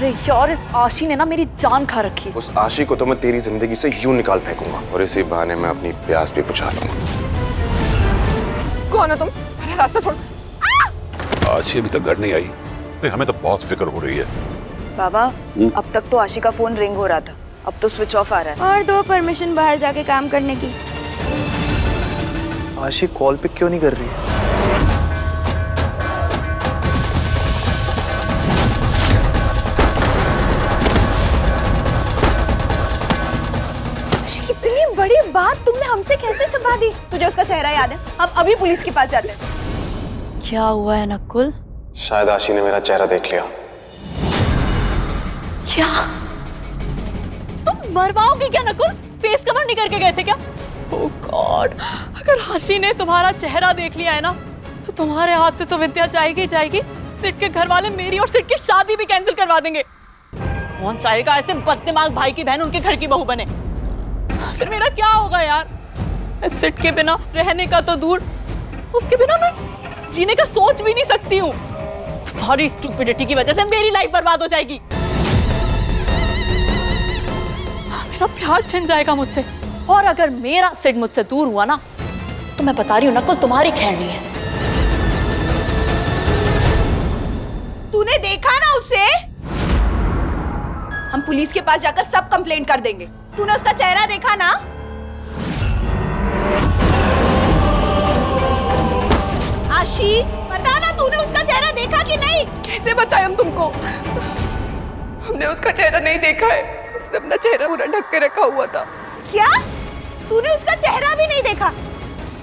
अरे यार इस आशी ने ना मेरी जान खा रखी। उस आशी को तो मैं तेरी ज़िंदगी से यूँ निकाल फेंकूँगा और इसी बहाने मैं अपनी प्यास भी बुझा लूँगा। कौन है तुम? अरे रास्ता छोड़। ही अभी तक घर नहीं आई। नहीं, हमें तो बहुत फ़िक्र हो रही है। बाबा अब तक तो आशी का फ़ोन रिंग हो रहा था। अब तो स्विच ऑफ़ आ रहा है। और दो परमिशन बाहर जाके काम करने की। आशी कॉल पिक क्यों नहीं कर रही? है बड़ी बात तुमने हमसे कैसे छुपा दी? तुझे उसका चेहरा याद है। हम अभी पुलिस के पास जाते हैं। क्या हुआ है नकुल? शायद आशी ने मेरा चेहरा देख लिया। क्या? तुम मरवाओगे क्या नकुल? फेस कवर नहीं करके गए थे क्या? ओह गॉड अगर आशी ने तुम्हारा चेहरा देख लिया है ना तो तुम्हारे हाथ से तो विद्या जाएगी जाएगी। सिट के घर वाले मेरी और सिट की शादी भी कैंसिल करवा देंगे। कौन चाहेगा ऐसे बददिमाग भाई की बहन उनके घर की बहू बने? फिर मेरा क्या होगा यार? सिट के बिना रहने का तो दूर, उसके बिना मैं जीने का सोच भी नहीं सकती हूँ। तुम्हारी स्टूपिडिटी की वजह से मेरी लाइफ बर्बाद हो जाएगी। मेरा प्यार छिन जाएगा मुझसे। और अगर मेरा सिड मुझसे दूर हुआ ना तो मैं बता रही हूँ, नकुल तुम्हारी खैरनी है। तूने देखा ना उसे? हम पुलिस के पास जाकर सब कंप्लेंट कर देंगे। तूने उसका चेहरा देखा ना? आशी बता ना तूने उसका चेहरा देखा कि नहीं? कैसे बताएँ हम तुमको? हमने उसका चेहरा नहीं देखा है। उसने अपना चेहरा पूरा ढक के रखा हुआ था। क्या? तूने उसका चेहरा भी नहीं देखा?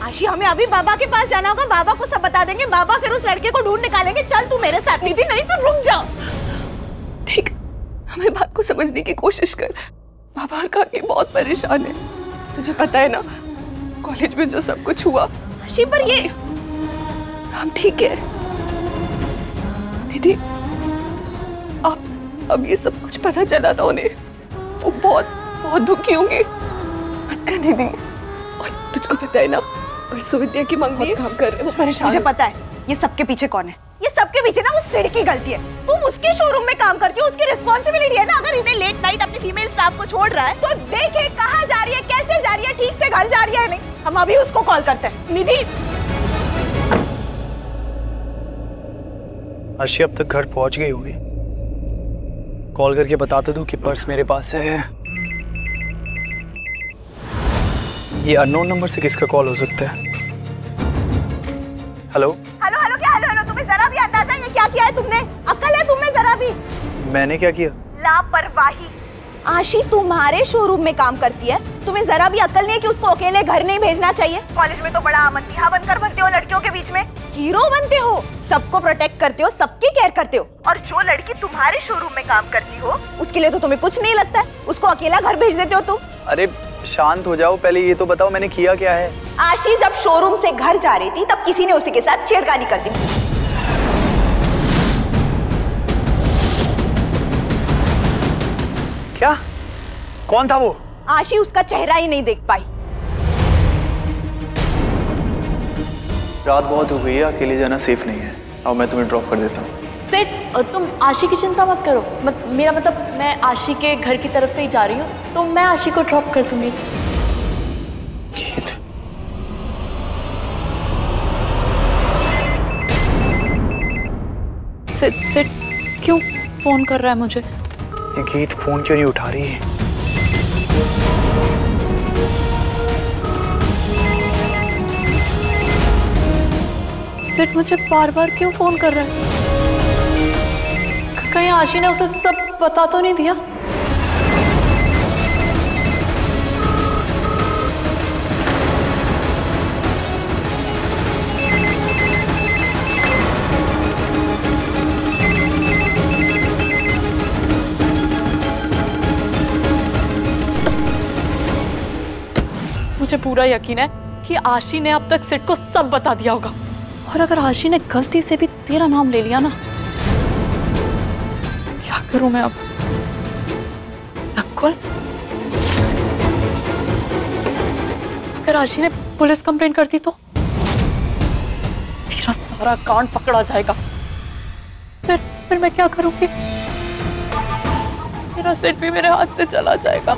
आशी हमें अभी बाबा के पास जाना होगा। बाबा को सब बता देंगे। बाबा फिर उस लड़के को ढूंढ निकालेंगे। चल तू मेरे साथ। निधि नहीं तो रुक जा। ठीक हमें बात को समझने की कोशिश कर। बाबा और काकी बहुत परेशान है। तुझे पता है ना कॉलेज में जो सब कुछ हुआ आशी पर ये हम ठीक है। निधि अब अब ये सब कुछ पता चला ना उन्हें। वो बहुत बहुत दुखी होंगे। मत कर निधि और तुझको पता है ना परसों विद्या की मंगनी काम कर रहे हैं, वो परेशान मुझे पता है ये सबके पीछे कौन है। सबके पीछे ना वो सिड की गलती है। तुम उसके शोरूम में काम करती हो, उसकी रिस्पॉन्सिबिलिटी है ना? अगर इतने लेट नाइट अपनी फीमेल स्टाफ को छोड़ रहा है तो देखे कहाँ जा रही है, कैसे जा रही है, ठीक से घर जा रही है नहीं? हम अभी उसको कॉल करते हैं। निधि! आशी, अब तक घर पहुँच गई होगी। कॉल करके बता तो दूँ कि पर्स मेरे पास है। ये अननोन नंबर से किसका कॉल हो सकता है? हेलो क्या किया है तुमने? अक्ल है तुम्हें जरा भी। मैंने क्या किया? लापरवाही। आशी तुम्हारे शोरूम में काम करती है। तुम्हें जरा भी अक्ल नहीं है कि उसको अकेले घर नहीं भेजना चाहिए। कॉलेज में तो बड़ा मसीहा बनकर बनते हो लड़कियों के बीच में। हीरो बनते हो। सबको प्रोटेक्ट करते हो सबकी केयर करते हो। और जो लड़की तुम्हारे शोरूम में काम करती हो उसके लिए तो तुम्हें कुछ नहीं लगता है। उसको अकेला घर भेज देते हो तुम। अरे शांत हो जाओ पहले ये तो बताओ मैंने किया क्या है? आशी जब शोरूम से घर जा रही थी तब किसी ने उसी के साथ छेड़खानी कर दी। क्या? कौन था वो? आशी उसका चेहरा ही नहीं देख पाई। रात बहुत हो गई है अकेले जाना सेफ़ नहीं है। अब मैं तुम्हें ड्रॉप कर देता हूँ। सेठ तुम आशी की चिंता मत करो। मत, मेरा मतलब मैं आशी के घर की तरफ़ से ही जा रही हूँ तो मैं आशी को ड्रॉप कर दूँगी। सिट सिट क्यों फ़ोन कर रहा है मुझे? ये गीत फ़ोन क्यों नहीं उठा रही है? सिट मुझे बार बार क्यों फ़ोन कर रहा है? कहीं आशी ने उसे सब बता तो नहीं दिया? मुझे पूरा यकीन है कि आशी ने अब तक सिट को सब बता दिया होगा। और अगर आशी ने गलती से भी तेरा नाम ले लिया ना, क्या करूँ मैं अब? नकुल? अगर आशी ने पुलिस कंप्लेंट कर दी तो? तेरा सारा कांड पकड़ा जाएगा। फिर फिर मैं क्या करूँगी? मेरा सेट भी मेरे हाथ से चला जाएगा।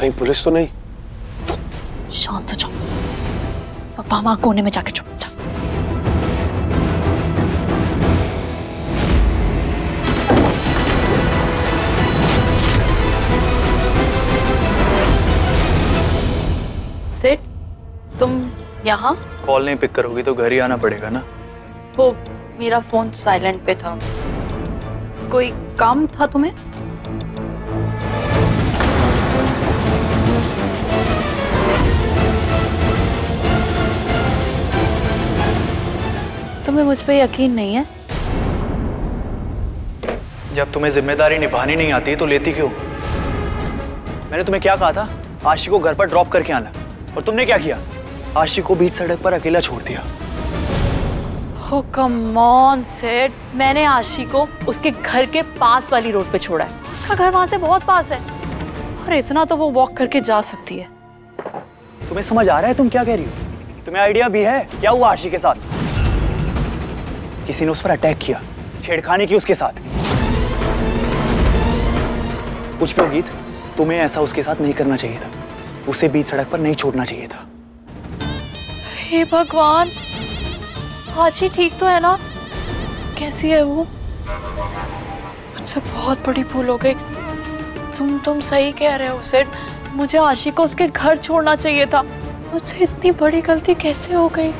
कहीं पुलिस तो नहीं? शांत हो जाओ। अब वहाँ वहाँ कोने में जाके चुप जाओ। सिट तुम यहाँ? कॉल नहीं पिक करोगी तो घर ही आना पड़ेगा ना? वो मेरा फ़ोन साइलेंट पे था। कोई काम था तुम्हें? तुम्हें मुझ पर यकीन नहीं है? जब तुम्हें ज़िम्मेदारी निभानी नहीं आती तो लेती क्यों? मैंने तुम्हें क्या कहा था? आशी को घर पर ड्रॉप करके आना। और तुमने क्या किया? आशी को बीच सड़क पर अकेला छोड़ दिया। ऑन सेट मैंने आशी को उसके घर के पास वाली रोड पे छोड़ा है। उसका घर वहाँ से बहुत पास है। और इतना तो वो वॉक करके जा सकती है। तुम्हें समझ आ रहा है तुम क्या कह रही हो? तुम्हें आइडिया भी है? क्या हुआ आशी के साथ? किसी ने उस पर अटैक किया, छेड़खानी की उसके साथ। कुछ भी गीत, तुम्हें ऐसा उसके साथ नहीं करना चाहिए था। उसे बीच सड़क पर नहीं छोड़ना चाहिए था। हे भगवान आशी ठीक तो है ना? कैसी है वो? मुझसे बहुत बड़ी भूल हो गई। तुम तुम सही कह रहे हो, सेठ। मुझे आशी को उसके घर छोड़ना चाहिए था। मुझसे इतनी बड़ी गलती कैसे हो गई?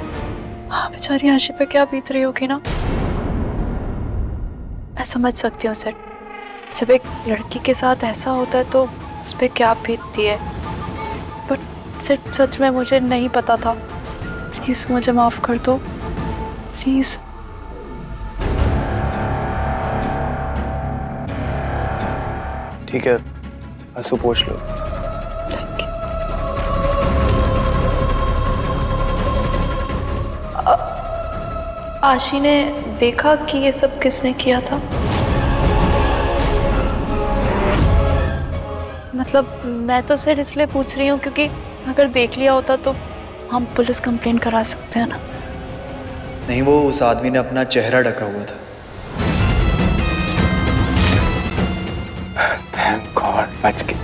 हाँ बेचारी आशी पे क्या बीत रही होगी ना? मैं समझ सकती हूँ सेठ जब एक लड़की के साथ ऐसा होता है तो उस पर क्या बीतती है? बट सिर्फ़ सच में मुझे नहीं पता था। प्लीज़ मुझे माफ़ कर दो। प्लीज़। ठीक है, आँसू पोछ लो। आशी ने देखा कि ये सब किसने किया था? मतलब मैं तो सिर्फ़ इसलिए पूछ रही हूँ क्योंकि अगर देख लिया होता तो हम पुलिस कंप्लेन करा सकते हैं ना। नहीं वो उस आदमी ने अपना चेहरा ढका हुआ था। थैंक गॉड बच गई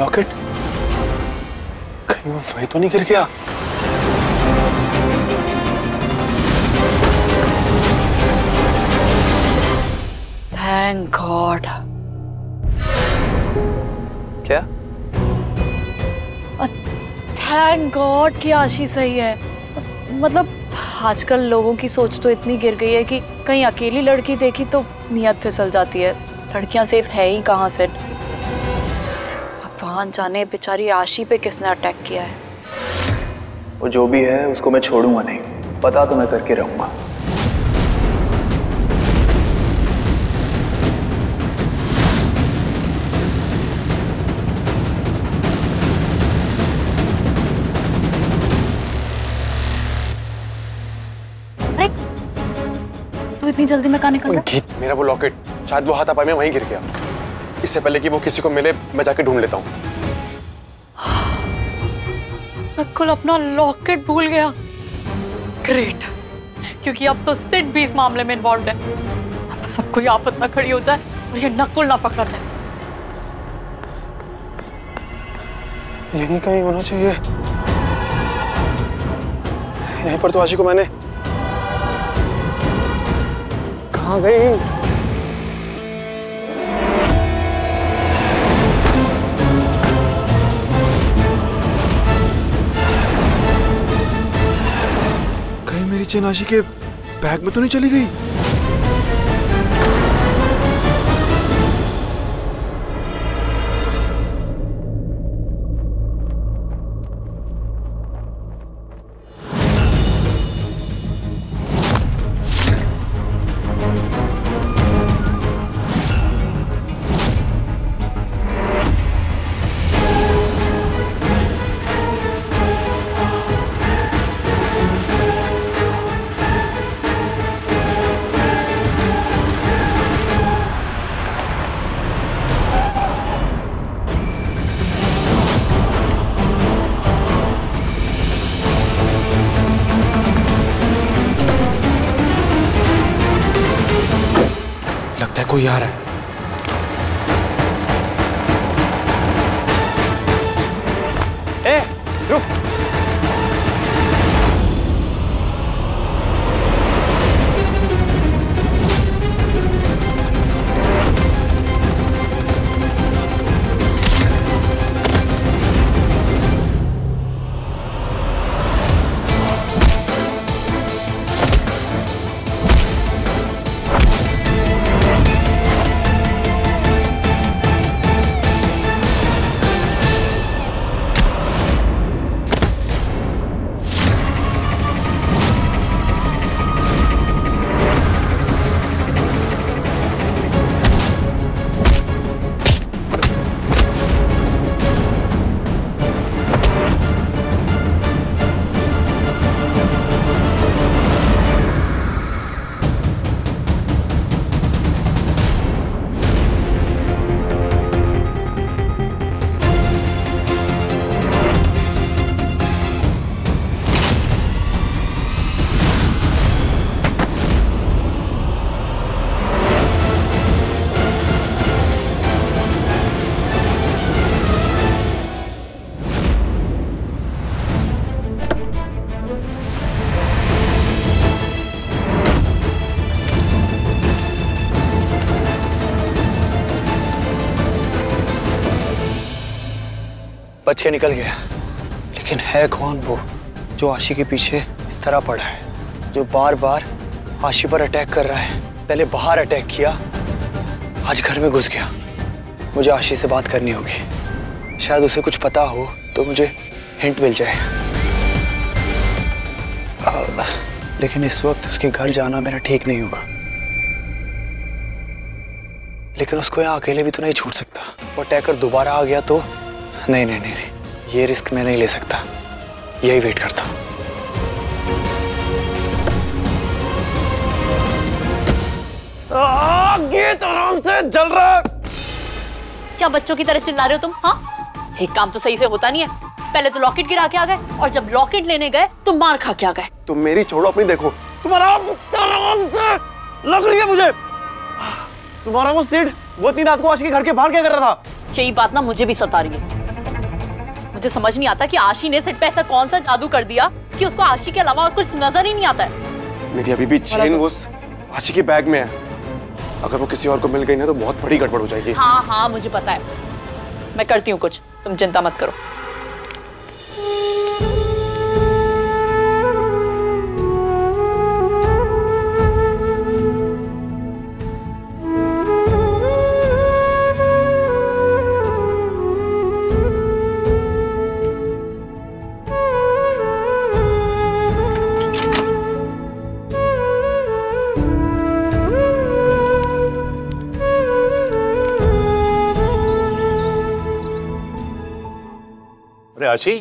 लॉकेट कहीं वो वहीं तो नहीं गिर गया? थैंक गॉड क्या? थैंक गॉड कि आशी सही है। मतलब आजकल लोगों की सोच तो इतनी गिर गई है कि कहीं अकेली लड़की देखी तो नियत फिसल जाती है। लड़कियाँ सेफ़ है ही कहाँ से? भगवान जाने बेचारी आशी पे किसने अटैक किया है? वो जो भी है उसको मैं छोड़ूँगा नहीं। पता तो मैं करके रहूँगा। अरे तू इतनी जल्दी में कहाँ निकल गीत मेरा वो लॉकेट शायद वो हाथापाई में वहीं गिर गया। इससे पहले कि वो किसी को मिले मैं जाके ढूंढ लेता हूँ। नकुल अपना लॉकेट भूल गया। ग्रेट क्योंकि अब तो सिट भी इस मामले में इन्वॉल्व है। अब तो सब कोई आफत ना खड़ी हो जाए और ये नकुल ना पकड़ा जाए। यहीं कहीं होना चाहिए। यहीं पर तो आशी को मैंने कहा गई? कहीं नाशी के बैग में तो नहीं चली गई? कोई के निकल गया। लेकिन है कौन वो जो आशी के पीछे इस तरह पड़ा है, जो बार बार आशी पर अटैक कर रहा है? पहले बाहर अटैक किया, आज घर में घुस गया। मुझे आशी से बात करनी होगी। शायद उसे कुछ पता हो तो मुझे हिंट मिल जाए। लेकिन इस वक्त उसके घर जाना मेरा ठीक नहीं होगा। लेकिन उसको यहाँ अकेले भी तो नहीं छोड़ सकता। वो अटैकर दोबारा आ गया तो? नहीं नहीं नहीं नहीं। ये रिस्क मैं नहीं ले सकता। यही वेट करता हूँ। गेट आराम से जल रहा क्या बच्चों की तरह चिल्ला रहे हो तुम हाँ? एक काम तो सही से होता नहीं है। पहले तो लॉकेट गिरा के आ गए और जब लॉकेट लेने गए तो मार खा के आ गए। तुम मेरी छोड़ो अपनी देखो। तुम्हारा आराम से लग रही है मुझे। तुम्हारा वो सीट वो इतनी रात को आशी के घर के बाहर क्या कर रहा था? यही बात ना मुझे भी सता रही है। मुझे समझ नहीं आता कि आशी ने सिर्फ़ ऐसा कौन सा जादू कर दिया कि उसको आशी के अलावा और कुछ नज़र ही नहीं आता है। मेरी अभी भी चेन उस आशी के बैग में है। अगर वो किसी और को मिल गई ना तो बहुत बड़ी गड़बड़ हो जाएगी। हाँ हाँ मुझे पता है। मैं करती हूँ कुछ। तुम चिंता मत करो। आशी।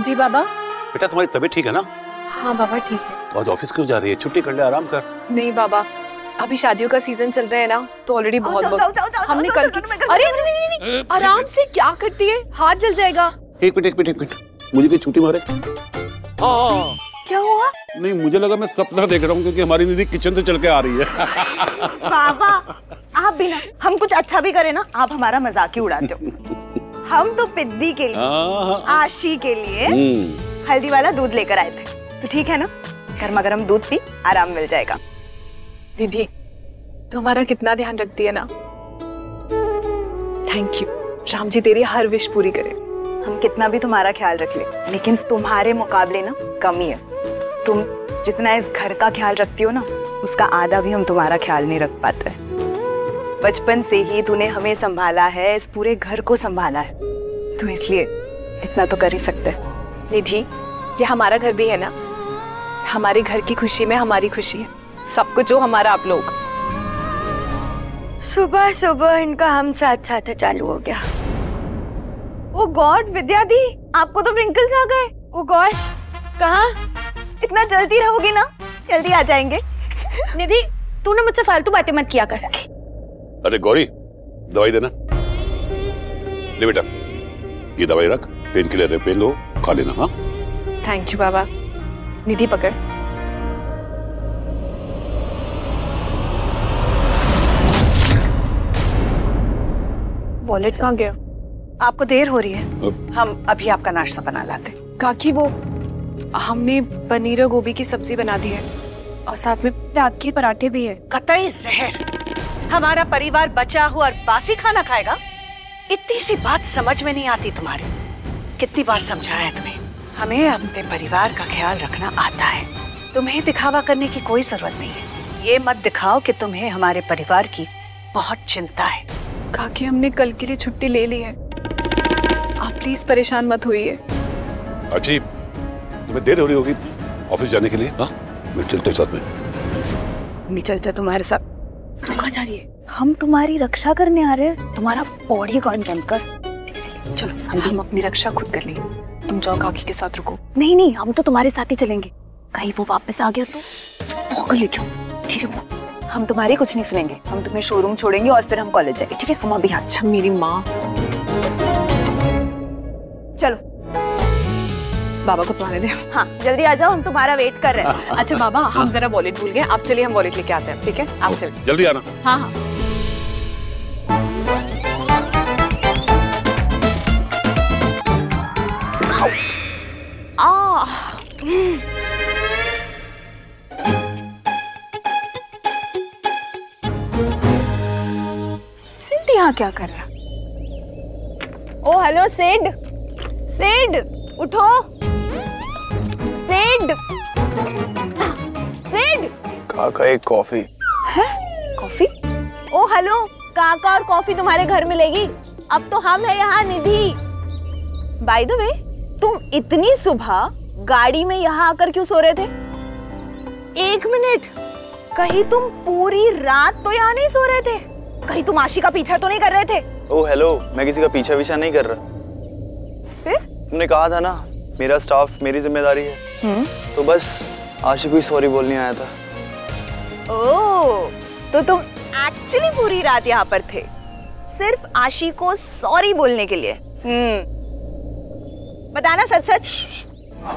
जी बाबा। बेटा तुम्हारी तबीयत ठीक है ना? हाँ बाबा ठीक है। तो आज ऑफ़िस क्यों जा रही है? छुट्टी कर ले आराम कर। नहीं बाबा अभी शादियों का सीज़न चल रहा है ना तो ऑलरेडी बहुत जाओ, बहुत जाओ, जाओ, हमने कल की अरे नहीं, नहीं, नहीं, नहीं, आराम से क्या करती है? हाथ जल जाएगा। एक मिनट एक मिनट एक मिनट। मुझे कोई छुट्टी मारे? हाँ। क्या हुआ? नहीं मुझे लगा मैं सपना देख रहा हूँ क्योंकि हमारी निधि किचन से चल के आ रही है। बाबा आप भी ना हम कुछ अच्छा भी करें ना आप हमारा मज़ाक ही उड़ाते हो। हम तो पिद्दी के लिए हाँ, आशी के लिए हम्म, हल्दी वाला दूध लेकर आए थे। तो ठीक है ना? गर्मा गर्म दूध पी आराम मिल जाएगा। दीदी तो हमारा कितना ध्यान रखती है ना? थैंक यू राम जी तेरी हर विश पूरी करे। हम कितना भी तुम्हारा ख्याल रख ले लेकिन तुम्हारे मुकाबले ना कमी है। तुम जितना इस घर का ख्याल रखती हो ना उसका आधा भी हम तुम्हारा ख्याल नहीं रख पाते। बचपन से ही तूने हमें संभाला है इस पूरे घर को संभाला है। तो इसलिए इतना तो कर ही सकते निधि ये हमारा घर भी है ना? हमारे घर की खुशी में हमारी खुशी है। सब कुछ हो हमारा आप लोग। सुबह सुबह इनका हम साथ साथ चालू हो गया। ओ गॉड विद्या दी आपको तो रिंकल्स आ गए। ओ गॉश कहाँ? इतना जल्दी रहोगी ना? जल्दी आ जाएँगे। निधि तूने मुझसे फालतू बातें मत किया कर। अरे गौरी दवाई देना। ले बेटा ये दवाई रख पेन किलर है पेन लो खा लेना हाँ? थैंक यू बाबा। निधि पकड़। वॉलेट कहाँ गया? आपको देर हो रही है। अब- हम अभी आपका नाश्ता बना लाते काकी वो हमने पनीर और गोभी की सब्ज़ी बना दी है। और साथ में रात के पराठे भी है। कतई जहर। हमारा परिवार बचा हुआ और बासी खाना खाएगा? इतनी सी बात समझ में नहीं आती तुम्हारे। कितनी बार समझाया है तुम्हें? हमें अपने परिवार का ख्याल रखना आता है। तुम्हें दिखावा करने की कोई ज़रूरत नहीं है। ये मत दिखाओ कि तुम्हें हमारे परिवार की बहुत चिंता है। काकी हमने कल के लिए छुट्टी ले ली है। आप प्लीज़ परेशान मत होइए। अच्छी तुम्हें देर हो रही होगी ऑफ़िस जाने के लिए हाँ? मैं चलता हूँ साथ में। मैं चलता तुम्हारे साथ। तू कहाँ जा रही है। हम तुम्हारी रक्षा करने आ रहे हैं। तुम्हारा बॉडी गार्ड बनकर चलो हम हम अपनी रक्षा खुद कर लेंगे तुम जाओ काकी के साथ रुको। नहीं नहीं हम तो तुम्हारे साथ ही चलेंगे। कहीं वो वापस आ गया तो वो क्यों? धीरे बोल हम तुम्हारी कुछ नहीं सुनेंगे। हम तुम्हें शोरूम छोड़ेंगे और फिर हम कॉलेज जाएँगे। ठीक है हम अभी अच्छा मेरी माँ। चलो बाबा को तुम्हारे दे हाँ जल्दी आ जाओ हम तुम्हारा वेट कर रहे हैं। अच्छा बाबा हम जरा वॉलेट भूल गए। आप चलिए हम वॉलेट लेके आते हैं ठीक है? आप चलिए। जल्दी आना। हाँ हाँ। आ सिड यहाँ क्या कर रहा है? ओ हेलो सिड सिड उठो। सिड। सिड। काका एक कॉफ़ी? कॉफ़ी? ओ हेलो। काका और कॉफ़ी तुम्हारे घर मिलेगी? अब तो हम है यहाँ निधि। बाय द वे तुम इतनी सुबह गाड़ी में यहाँ आकर क्यों सो रहे थे? एक मिनट। कहीं तुम पूरी रात तो यहाँ नहीं सो रहे थे? कहीं तुम आशी का पीछा तो नहीं कर रहे थे? ओ हेलो। मैं किसी का पीछा पीछा नहीं कर रहा। फिर? तुमने कहा था ना मेरा स्टाफ मेरी ज़िम्मेदारी है। तो बस आशिक भी सॉरी बोलने आया था। ओ तो तुम एक्चुअली पूरी रात यहाँ पर थे। सिर्फ़ आशी को सॉरी बोलने के लिए। हम्म। बताना सच सच हाँ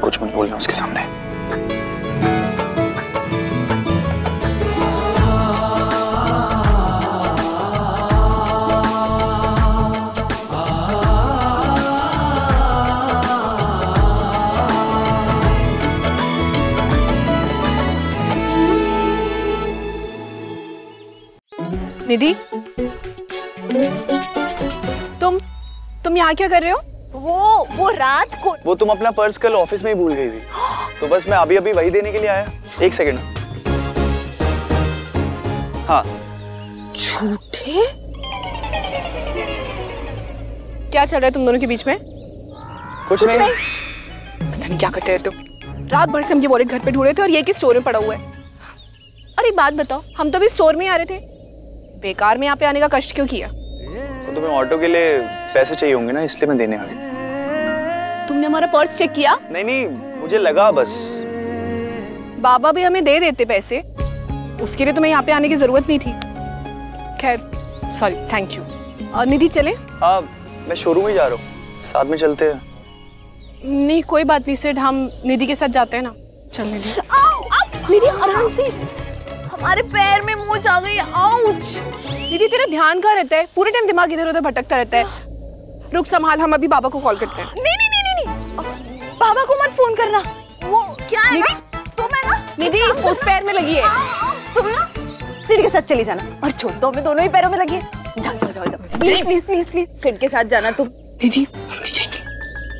कुछ मत बोलना उसके सामने। निधि। तुम तुम यहाँ क्या कर रहे हो? वो वो रात को वो तुम अपना पर्स कल ऑफ़िस में ही भूल गई थी। तो बस मैं अभी अभी वही देने के लिए आया। एक सेकंड। हाँ। झूठे? क्या चल रहा है तुम दोनों के बीच में? कुछ, कुछ नहीं, नहीं। पता नहीं क्या करते हैं तुम। रात भर से हम ये वॉलेट घर पे ढूंढे थे और ये किस स्टोर में पड़ा हुआ है। अरे बात बताओ हम तो अभी स्टोर में ही आ रहे थे। बेकार में यहाँ पे आने का कष्ट क्यों किया? तो तुम्हें ऑटो के लिए पैसे चाहिए होंगे ना इसलिए मैं देने आ गया तुमने हमारा पर्स चेक किया? नहीं नहीं मुझे लगा बस। बाबा भी हमें दे देते पैसे। उसके लिए तुम्हें यहाँ पे आने की ज़रूरत नहीं थी। खैर सॉरी थैंक यू और निधि चले? हाँ मैं शोरूम ही जा रहा हूँ। साथ में चलते हैं। नहीं कोई बात नहीं सेठ हम निधि के साथ जाते हैं ना। चल निधि। आओ आप मेरी आराम से। हमारे पैर में मोच आ गई। आउच। दीदी तेरा ध्यान कहाँ रहता है? पूरे टाइम दिमाग इधर उधर भटकता रहता है। रुक संभाल हम अभी बाबा को कॉल करते हैं। नहीं नहीं नहीं नहीं नहीं। बाबा को मत फ़ोन करना। वो क्या है ना? तुम है ना दीदी उस पैर में लगी है। आओ, आओ, तुम ना सिड के साथ चली जाना। और छोड़ दो हमें दोनों ही पैरों में लगी है। जाओ जाओ जाओ जाओ। Please please please please Sid के साथ जाना तुम दीदी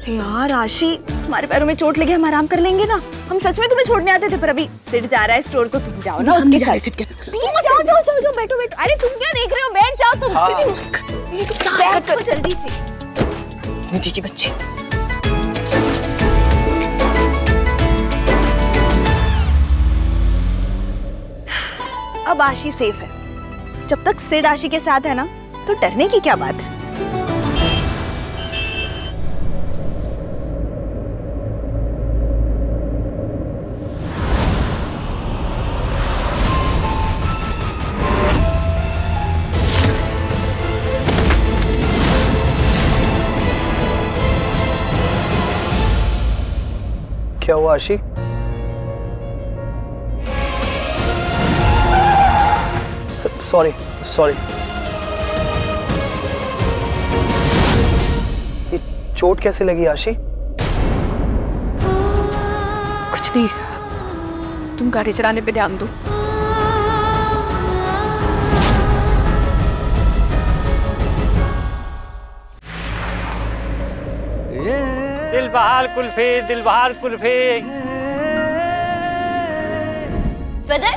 यार आशी तुम्हारे पैरों में चोट लगी हम आराम कर लेंगे ना। हम सच में तुम्हें छोड़ने आते थे पर अभी सिड जा रहा है स्टोर तो तुम जाओ ना उसके साथ। सिट के साथ। प्लीज़ जाओ जाओ जाओ जाओ बैठो बैठो। अरे तुम क्या देख रहे हो? बैठ जाओ तुम। हाँ। दीदी, बैठ जाओ जल्दी से। निधि की बच्ची। अब आशी सेफ़ है। जब तक सिड आशी के साथ है ना तो डरने की क्या बात है? आशी। सॉरी सॉरी ये चोट कैसे लगी आशी? कुछ नहीं। तुम गाड़ी चलाने पे ध्यान दो। दिल बहार कुल्फी दिल बहार कुल्फी। पता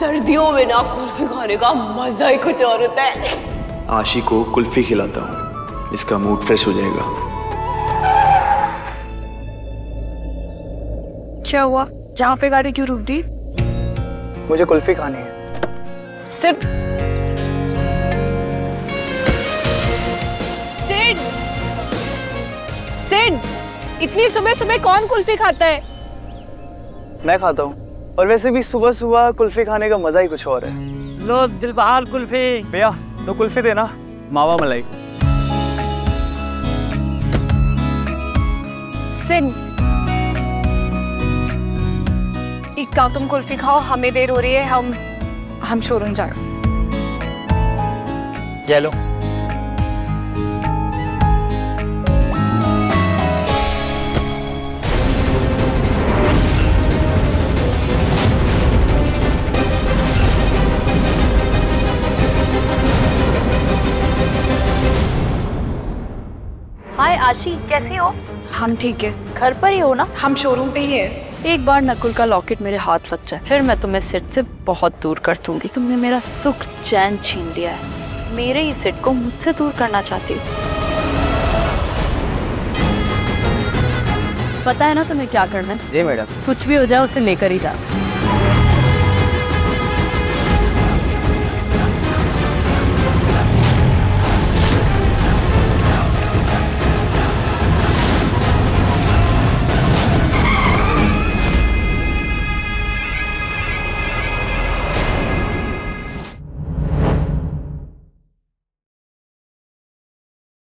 सर्दियों में ना कुल्फी खाने का मज़ा ही कुछ और होता है। आशी को कुल्फी खिलाता हूँ। इसका मूड फ्रेश हो जाएगा। क्या हुआ? जहाँ पे गाड़ी क्यों रुक दी? मुझे कुल्फी खानी है। सिड इतनी सुबह सुबह कौन कुल्फी खाता है? मैं खाता हूँ। और वैसे भी सुबह सुबह कुल्फी खाने का मज़ा ही कुछ और है। लो दिल बहार कुल्फी। भैया दो कुल्फी देना। मावा मलाई। सिड एक काम तुम कुल्फी खाओ हमें देर हो रही है हम हम शोरूम जाए। ये लो। आशी कैसी हो? हम ठीक है। घर पर ही हो ना? हम शोरूम पे ही है। एक बार नकुल का लॉकेट मेरे हाथ लग जाए फिर मैं तुम्हें सिट से बहुत दूर कर दूँगी। तुमने मेरा सुख चैन छीन लिया है। मेरे ही सिट को मुझसे दूर करना चाहती हूँ। पता है ना तुम्हें क्या करना है? जी मैडम। कुछ भी हो जाए उसे लेकर ही जा